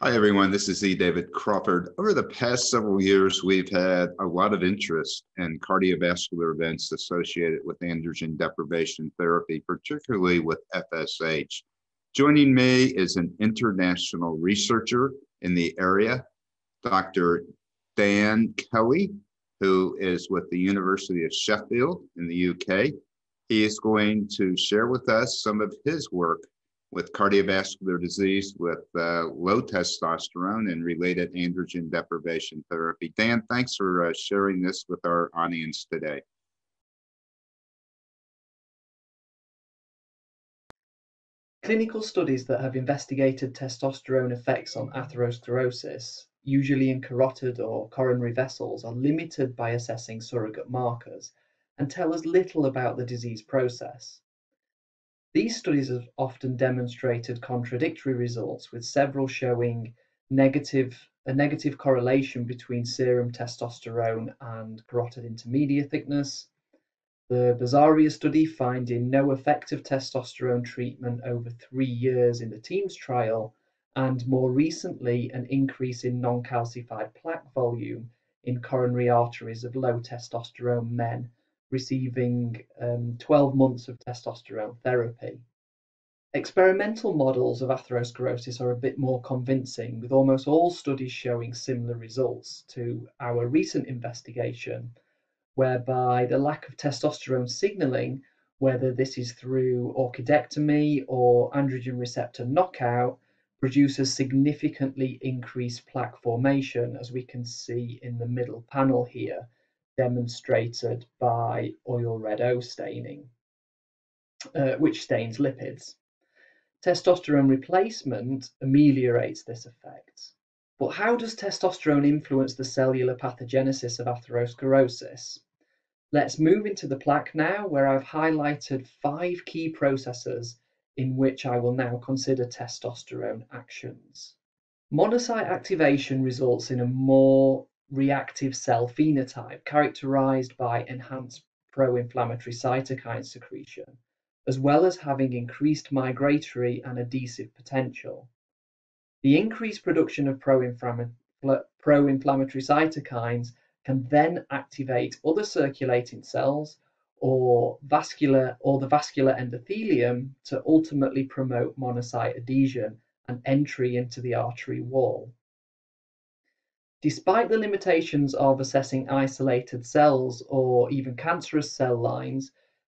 Hi, everyone. This is E. David Crawford. Over the past several years, we've had a lot of interest in cardiovascular events associated with androgen deprivation therapy, particularly with FSH. Joining me is an international researcher in the area, Dr. Dan Kelly, who is with the University of Sheffield in the UK. He is going to share with us some of his work with cardiovascular disease with uh, low testosterone and related androgen deprivation therapy. Dan, thanks for uh, sharing this with our audience today. Clinical studies that have investigated testosterone effects on atherosclerosis, usually in carotid or coronary vessels, are limited by assessing surrogate markers and tell us little about the disease process. These studies have often demonstrated contradictory results, with several showing negative, a negative correlation between serum testosterone and carotid intima-media thickness. The Basaria study finding no effective testosterone treatment over three years in the TEAMS trial, and more recently, an increase in non calcified plaque volume in coronary arteries of low testosterone men receiving um, 12 months of testosterone therapy. Experimental models of atherosclerosis are a bit more convincing, with almost all studies showing similar results to our recent investigation, whereby the lack of testosterone signaling, whether this is through orchidectomy or androgen receptor knockout, produces significantly increased plaque formation, as we can see in the middle panel here, demonstrated by oil red O staining, uh, which stains lipids. Testosterone replacement ameliorates this effect. But how does testosterone influence the cellular pathogenesis of atherosclerosis? Let's move into the plaque now, where I've highlighted five key processes in which I will now consider testosterone actions. Monocyte activation results in a more reactive cell phenotype characterized by enhanced pro-inflammatory cytokine secretion, as well as having increased migratory and adhesive potential. The increased production of pro-inflammatory cytokines can then activate other circulating cells or vascular or the vascular endothelium to ultimately promote monocyte adhesion and entry into the artery wall. Despite the limitations of assessing isolated cells or even cancerous cell lines,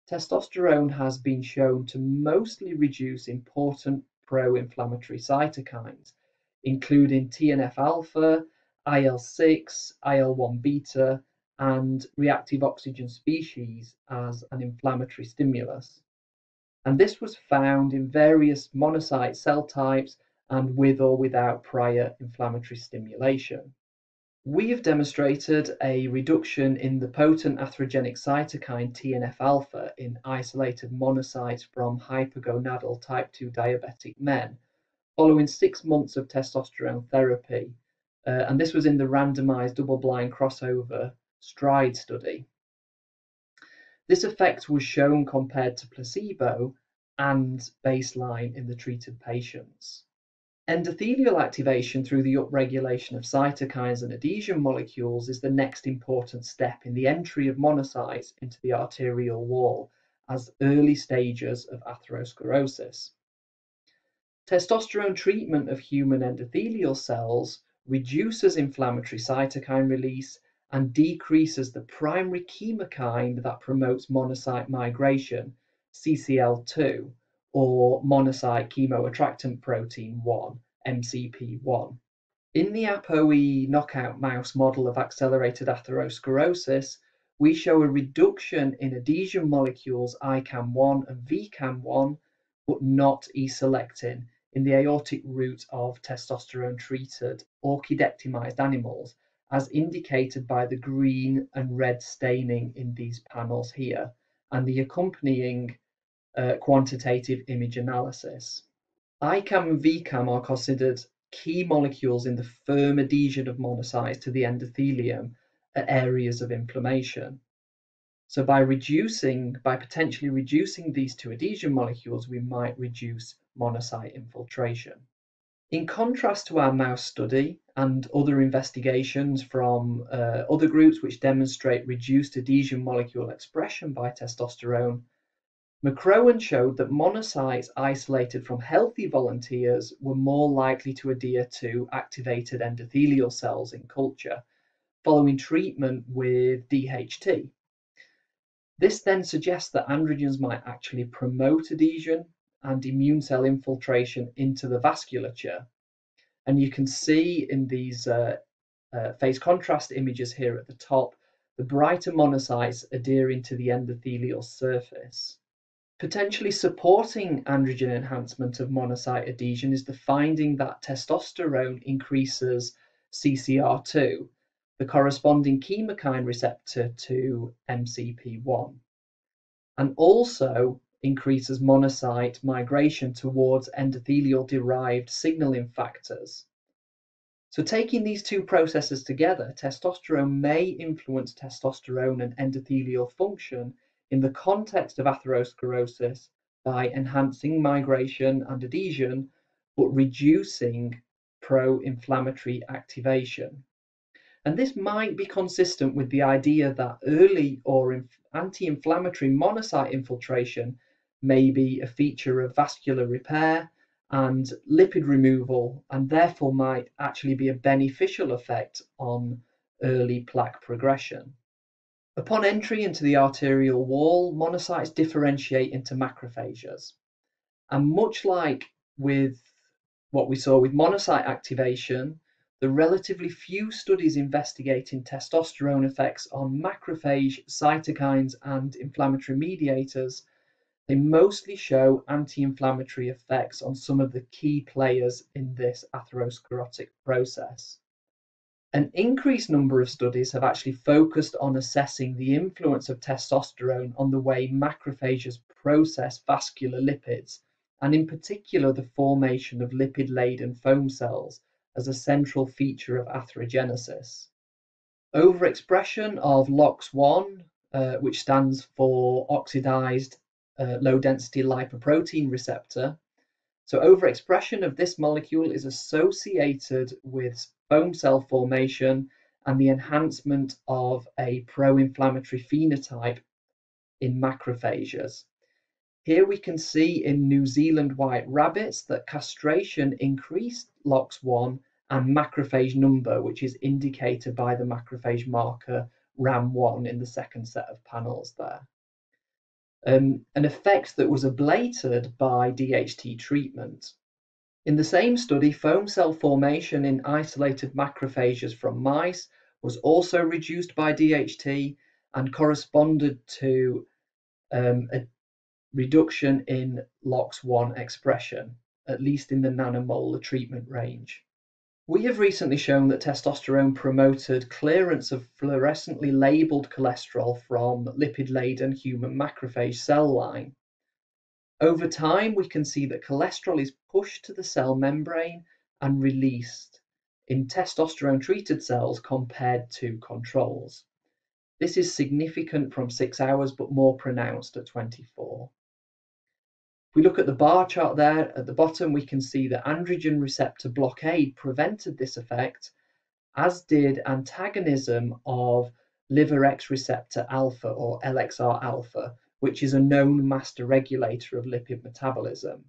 testosterone has been shown to mostly reduce important pro-inflammatory cytokines, including TNF-alpha, IL-6, IL-1 beta, and reactive oxygen species as an inflammatory stimulus. And this was found in various monocyte cell types and with or without prior inflammatory stimulation. We have demonstrated a reduction in the potent atherogenic cytokine TNF-alpha in isolated monocytes from hypogonadal type 2 diabetic men following six months of testosterone therapy. Uh, and this was in the randomized double-blind crossover STRIDE study. This effect was shown compared to placebo and baseline in the treated patients. Endothelial activation through the upregulation of cytokines and adhesion molecules is the next important step in the entry of monocytes into the arterial wall as early stages of atherosclerosis. Testosterone treatment of human endothelial cells reduces inflammatory cytokine release and decreases the primary chemokine that promotes monocyte migration, CCL2, or monocyte chemoattractant protein 1, MCP1. In the ApoE knockout mouse model of accelerated atherosclerosis, we show a reduction in adhesion molecules ICAM1 and VCAM1, but not E-selectin in the aortic root of testosterone treated orchidectomized animals, as indicated by the green and red staining in these panels here, and the accompanying uh, quantitative image analysis. ICAM and VCAM are considered key molecules in the firm adhesion of monocytes to the endothelium at areas of inflammation. So by reducing, by potentially reducing these two adhesion molecules, we might reduce monocyte infiltration. In contrast to our mouse study and other investigations from uh, other groups which demonstrate reduced adhesion molecule expression by testosterone, McCrohon showed that monocytes isolated from healthy volunteers were more likely to adhere to activated endothelial cells in culture following treatment with DHT. This then suggests that androgens might actually promote adhesion and immune cell infiltration into the vasculature. And you can see in these uh, uh, phase contrast images here at the top, the brighter monocytes adhering to the endothelial surface. Potentially supporting androgen enhancement of monocyte adhesion is the finding that testosterone increases CCR2, the corresponding chemokine receptor to MCP1, and also increases monocyte migration towards endothelial derived signaling factors. So, taking these two processes together, testosterone may influence testosterone and endothelial function in the context of atherosclerosis by enhancing migration and adhesion, but reducing pro inflammatory activation. And this might be consistent with the idea that early or anti inflammatory monocyte infiltration may be a feature of vascular repair and lipid removal, and therefore might actually be a beneficial effect on early plaque progression. Upon entry into the arterial wall, monocytes differentiate into macrophages. And much like with what we saw with monocyte activation, the relatively few studies investigating testosterone effects on macrophage, cytokines, and inflammatory mediators they mostly show anti-inflammatory effects on some of the key players in this atherosclerotic process. An increased number of studies have actually focused on assessing the influence of testosterone on the way macrophages process vascular lipids, and in particular the formation of lipid-laden foam cells as a central feature of atherogenesis. Overexpression of LOX1, uh, which stands for oxidized uh, low density lipoprotein receptor. So overexpression of this molecule is associated with foam cell formation and the enhancement of a pro-inflammatory phenotype in macrophages. Here we can see in New Zealand white rabbits that castration increased LOX1 and macrophage number, which is indicated by the macrophage marker RAM1 in the second set of panels there um, an effect that was ablated by DHT treatment. In the same study, foam cell formation in isolated macrophages from mice was also reduced by DHT and corresponded to um, a reduction in LOX1 expression, at least in the nanomolar treatment range. We have recently shown that testosterone promoted clearance of fluorescently labeled cholesterol from lipid-laden human macrophage cell line. Over time, we can see that cholesterol is pushed to the cell membrane and released in testosterone-treated cells compared to controls. This is significant from six hours, but more pronounced at 24 If we look at the bar chart there at the bottom, we can see that androgen receptor blockade prevented this effect, as did antagonism of liver X receptor alpha or LXR alpha, which is a known master regulator of lipid metabolism.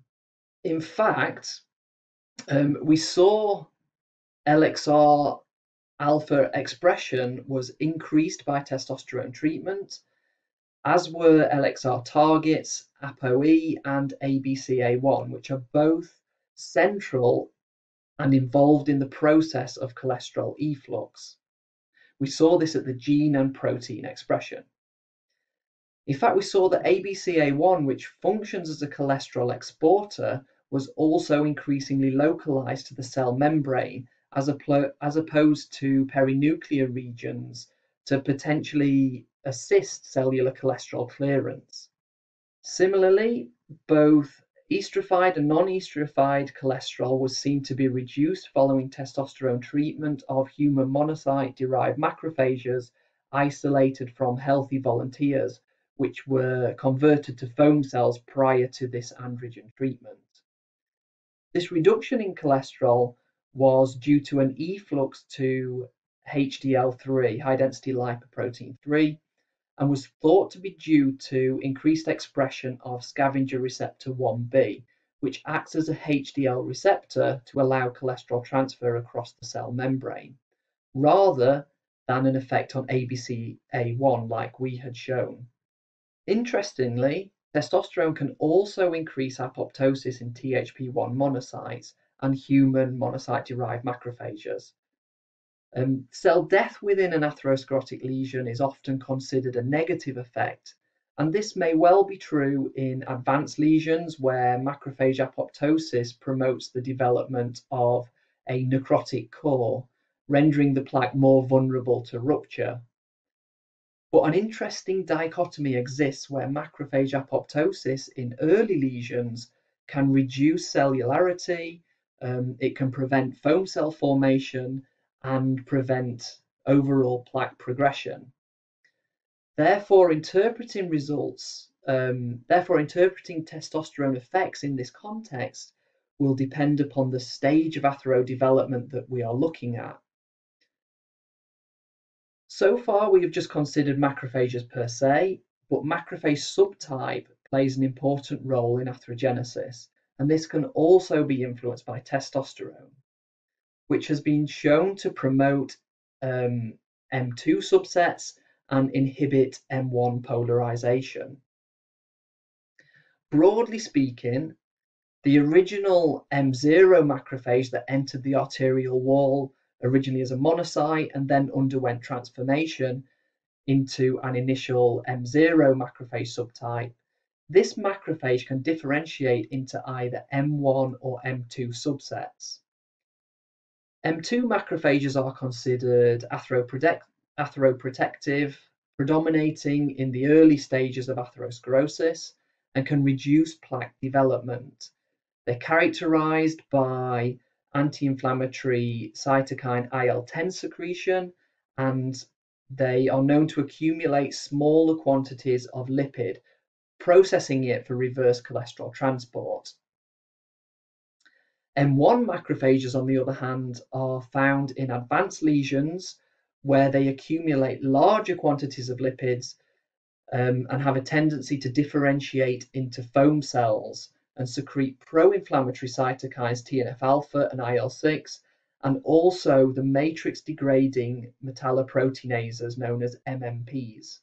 In fact, um, we saw LXR alpha expression was increased by testosterone treatment, as were LXR targets, ApoE, and ABCA1, which are both central and involved in the process of cholesterol efflux. We saw this at the gene and protein expression. In fact, we saw that ABCA1, which functions as a cholesterol exporter, was also increasingly localized to the cell membrane as, as opposed to perinuclear regions to potentially assist cellular cholesterol clearance. Similarly, both esterified and non-esterified cholesterol was seen to be reduced following testosterone treatment of human monocyte-derived macrophages isolated from healthy volunteers, which were converted to foam cells prior to this androgen treatment. This reduction in cholesterol was due to an efflux to HDL3, high density lipoprotein 3, and was thought to be due to increased expression of scavenger receptor 1b, which acts as a HDL receptor to allow cholesterol transfer across the cell membrane, rather than an effect on ABCA1 like we had shown. Interestingly, testosterone can also increase apoptosis in THP1 monocytes and human monocyte-derived macrophages. Um, cell death within an atherosclerotic lesion is often considered a negative effect, and this may well be true in advanced lesions where macrophage apoptosis promotes the development of a necrotic core, rendering the plaque more vulnerable to rupture. But an interesting dichotomy exists where macrophage apoptosis in early lesions can reduce cellularity, um, it can prevent foam cell formation, and prevent overall plaque progression. Therefore, interpreting results, um, therefore interpreting testosterone effects in this context will depend upon the stage of athero development that we are looking at. So far, we have just considered macrophages per se, but macrophage subtype plays an important role in atherogenesis, and this can also be influenced by testosterone which has been shown to promote um, M2 subsets and inhibit M1 polarization. Broadly speaking, the original M0 macrophage that entered the arterial wall originally as a monocyte and then underwent transformation into an initial M0 macrophage subtype, this macrophage can differentiate into either M1 or M2 subsets. M2 macrophages are considered atheroprotective, predominating in the early stages of atherosclerosis and can reduce plaque development. They're characterized by anti-inflammatory cytokine IL-10 secretion and they are known to accumulate smaller quantities of lipid, processing it for reverse cholesterol transport. M1 macrophages, on the other hand, are found in advanced lesions where they accumulate larger quantities of lipids um, and have a tendency to differentiate into foam cells and secrete pro-inflammatory cytokines TNF alpha and IL-6 and also the matrix degrading metalloproteinases known as MMPs.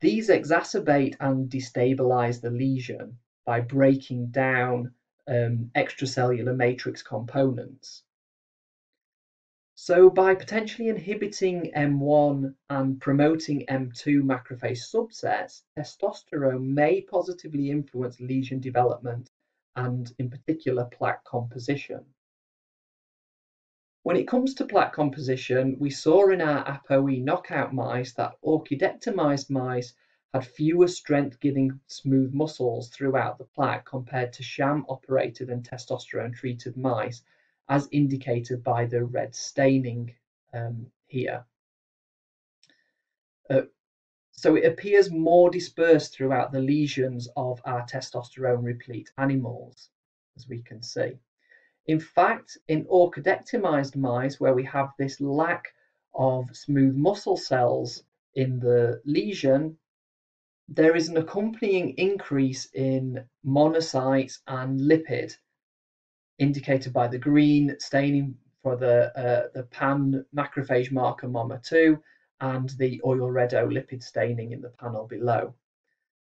These exacerbate and destabilize the lesion by breaking down um, extracellular matrix components. So by potentially inhibiting M1 and promoting M2 macrophage subsets, testosterone may positively influence lesion development and in particular plaque composition. When it comes to plaque composition, we saw in our ApoE knockout mice that orchidectomized mice had fewer strength-giving smooth muscles throughout the plaque compared to sham-operated and testosterone-treated mice, as indicated by the red staining um, here. Uh, so it appears more dispersed throughout the lesions of our testosterone replete animals, as we can see. In fact, in orchidectomized mice, where we have this lack of smooth muscle cells in the lesion, there is an accompanying increase in monocytes and lipid, indicated by the green staining for the, uh, the pan macrophage marker MOMA2 and the oil red O lipid staining in the panel below.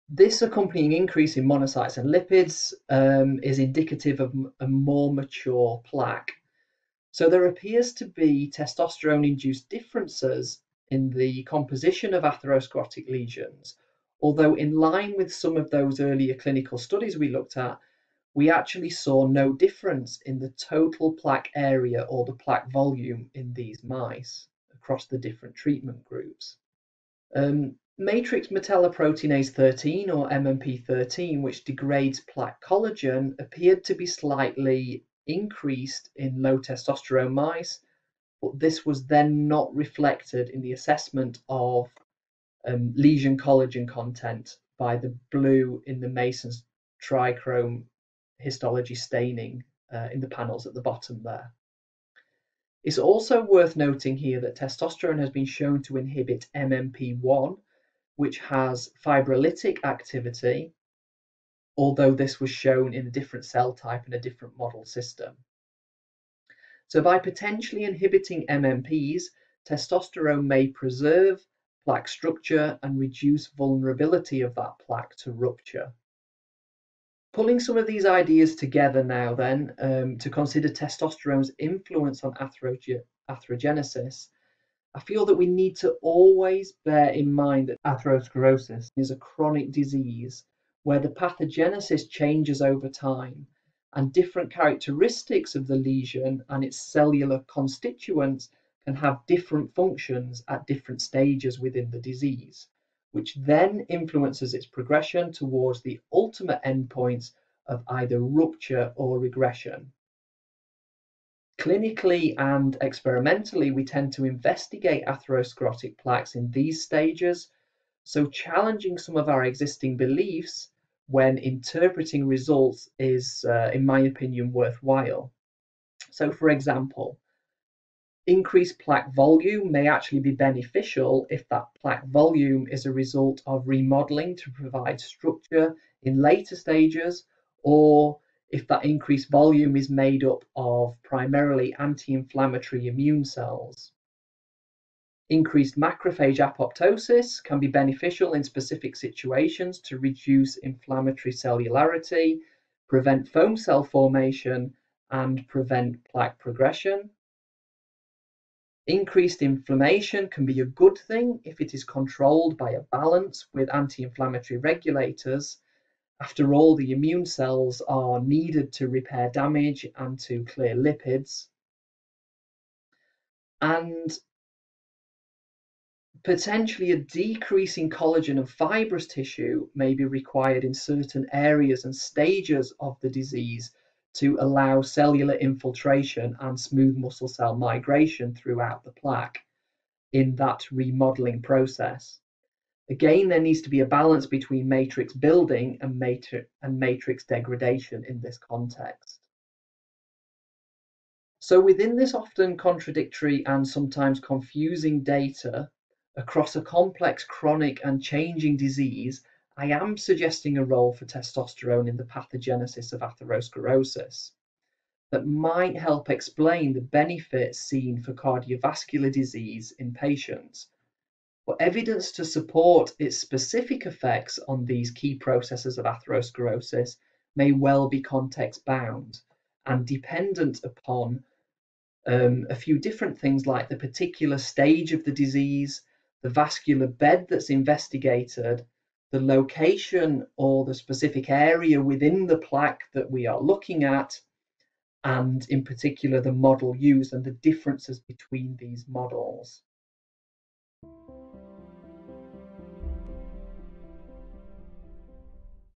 This accompanying increase in monocytes and lipids um, is indicative of a more mature plaque. So there appears to be testosterone-induced differences in the composition of atherosclerotic lesions, although in line with some of those earlier clinical studies we looked at, we actually saw no difference in the total plaque area or the plaque volume in these mice across the different treatment groups. Um, matrix metalloproteinase 13 or MMP13, which degrades plaque collagen, appeared to be slightly increased in low testosterone mice, but this was then not reflected in the assessment of um, lesion collagen content by the blue in the Masson's trichrome histology staining uh, in the panels at the bottom there. It's also worth noting here that testosterone has been shown to inhibit MMP1, which has fibrolytic activity, although this was shown in a different cell type and a different model system. So by potentially inhibiting MMPs, testosterone may preserve plaque structure and reduce vulnerability of that plaque to rupture. Pulling some of these ideas together now then um, to consider testosterone's influence on atherogenesis, I feel that we need to always bear in mind that atherosclerosis is a chronic disease where the pathogenesis changes over time and different characteristics of the lesion and its cellular constituents can have different functions at different stages within the disease which then influences its progression towards the ultimate endpoints of either rupture or regression. Clinically and experimentally, we tend to investigate atherosclerotic plaques in these stages, so challenging some of our existing beliefs when interpreting results is, uh, in my opinion, worthwhile. So, for example, increased plaque volume may actually be beneficial if that plaque volume is a result of remodeling to provide structure in later stages, or if that increased volume is made up of primarily anti-inflammatory immune cells. Increased macrophage apoptosis can be beneficial in specific situations to reduce inflammatory cellularity, prevent foam cell formation, and prevent plaque progression. Increased inflammation can be a good thing if it is controlled by a balance with anti-inflammatory regulators. After all, the immune cells are needed to repair damage and to clear lipids. And potentially a decrease in collagen and fibrous tissue may be required in certain areas and stages of the disease to allow cellular infiltration and smooth muscle cell migration throughout the plaque in that remodeling process. Again, there needs to be a balance between matrix building and, matri and matrix degradation in this context. So within this often contradictory and sometimes confusing data across a complex chronic and changing disease, I am suggesting a role for testosterone in the pathogenesis of atherosclerosis that might help explain the benefits seen for cardiovascular disease in patients. But evidence to support its specific effects on these key processes of atherosclerosis may well be context bound and dependent upon um, a few different things like the particular stage of the disease, the vascular bed that's investigated, the location or the specific area within the plaque that we are looking at, and in particular the model used and the differences between these models.